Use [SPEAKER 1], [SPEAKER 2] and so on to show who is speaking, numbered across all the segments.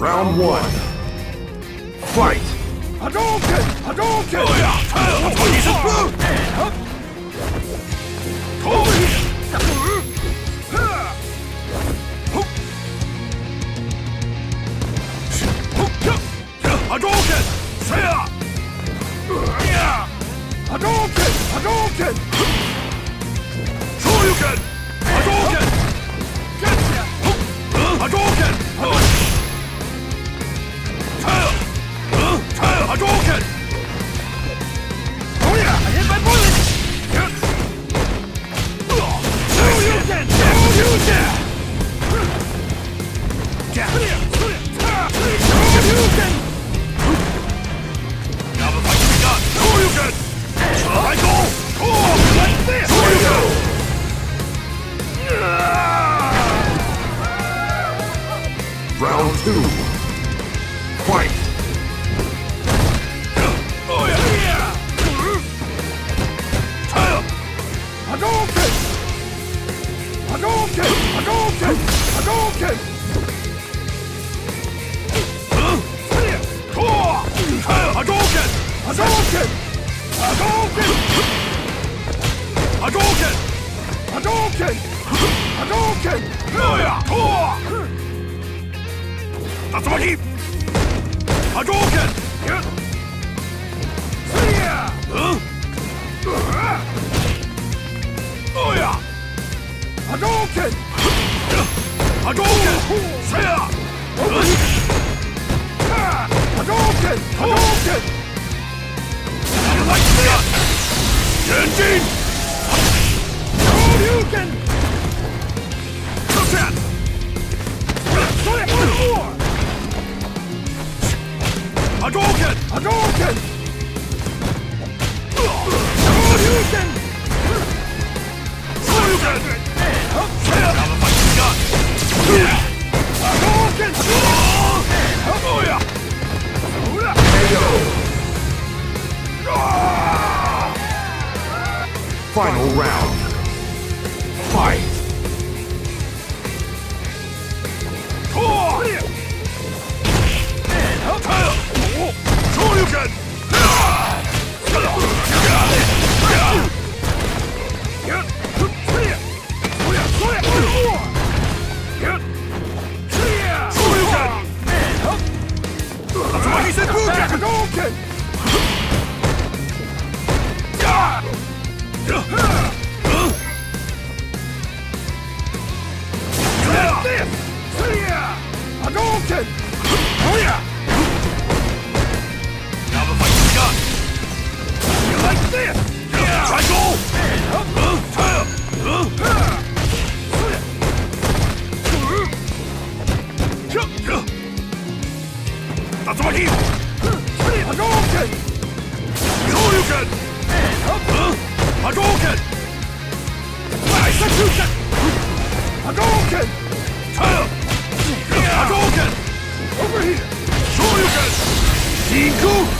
[SPEAKER 1] Round one. Fight!
[SPEAKER 2] Hadouken! Hadouken!
[SPEAKER 3] Hadouken! Saya!
[SPEAKER 2] Hadouken! Hadouken!
[SPEAKER 3] Shoryuken!
[SPEAKER 1] 剣
[SPEAKER 3] 波動拳
[SPEAKER 2] ノーヤト
[SPEAKER 3] ー竜
[SPEAKER 2] 巻波
[SPEAKER 3] 動
[SPEAKER 2] 拳ゆ
[SPEAKER 3] っスリアうんノ
[SPEAKER 2] ー
[SPEAKER 3] ヤ波
[SPEAKER 2] 動拳
[SPEAKER 3] 波動拳
[SPEAKER 2] せ
[SPEAKER 3] や波
[SPEAKER 2] 動拳
[SPEAKER 3] 波動拳竜巻せ
[SPEAKER 2] や
[SPEAKER 3] 前進
[SPEAKER 1] Final round.
[SPEAKER 3] Shoryuken!
[SPEAKER 2] Hadouken! Execution! Hadouken!
[SPEAKER 3] Hadouken!
[SPEAKER 2] Over here!
[SPEAKER 3] Shoryuken! Shinku!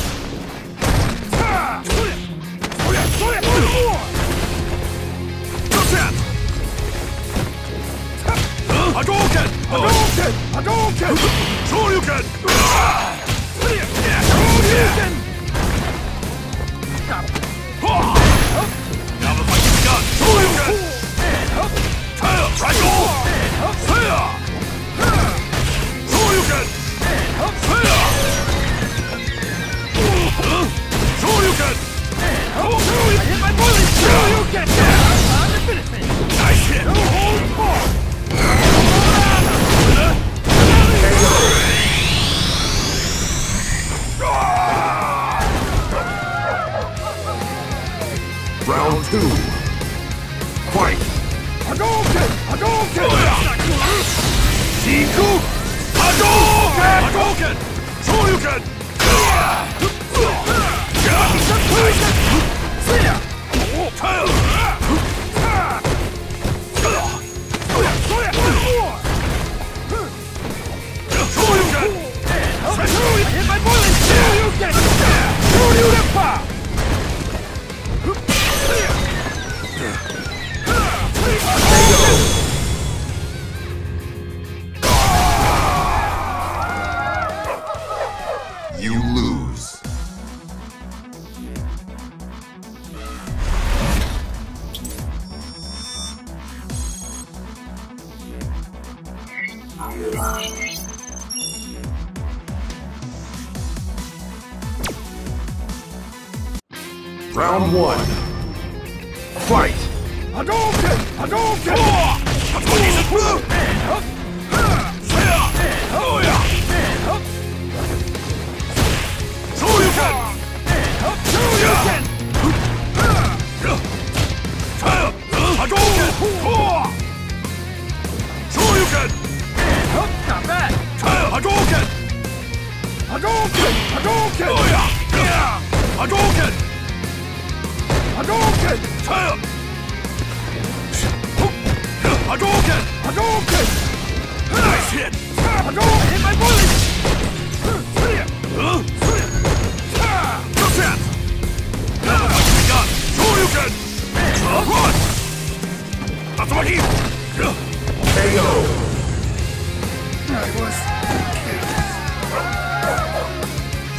[SPEAKER 3] Hadouken!
[SPEAKER 2] Hadouken!
[SPEAKER 1] Round one. Fight!
[SPEAKER 2] Hadouken! Hadouken! Shoryuken! Not bad! Hadouken! Hadouken! Hadouken! Hadouken! Hadouken!
[SPEAKER 3] Nice hit!
[SPEAKER 2] Hadouken! Hit bullet!
[SPEAKER 3] Just that! We got Shoryuken! Run! Tatsumaki!
[SPEAKER 1] KO!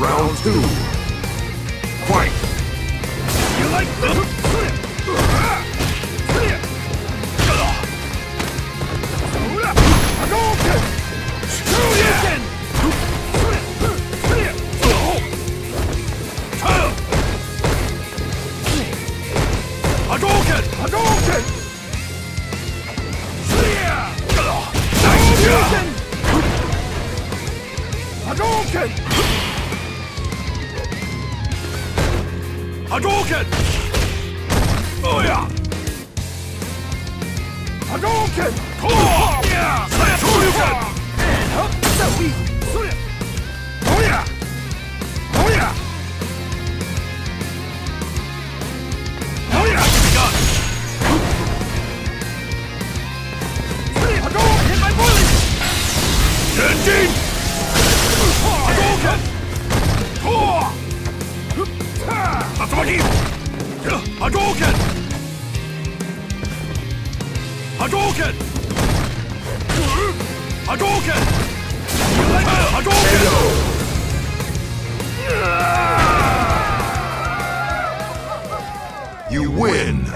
[SPEAKER 1] Round two.
[SPEAKER 2] Hadouken!
[SPEAKER 3] Oh yeah!
[SPEAKER 2] Hadouken!
[SPEAKER 3] Oh! Yeah! Shoryuken!
[SPEAKER 2] And up, so
[SPEAKER 3] Hadouken! Hadouken! Hadouken! Hadouken!
[SPEAKER 1] You win!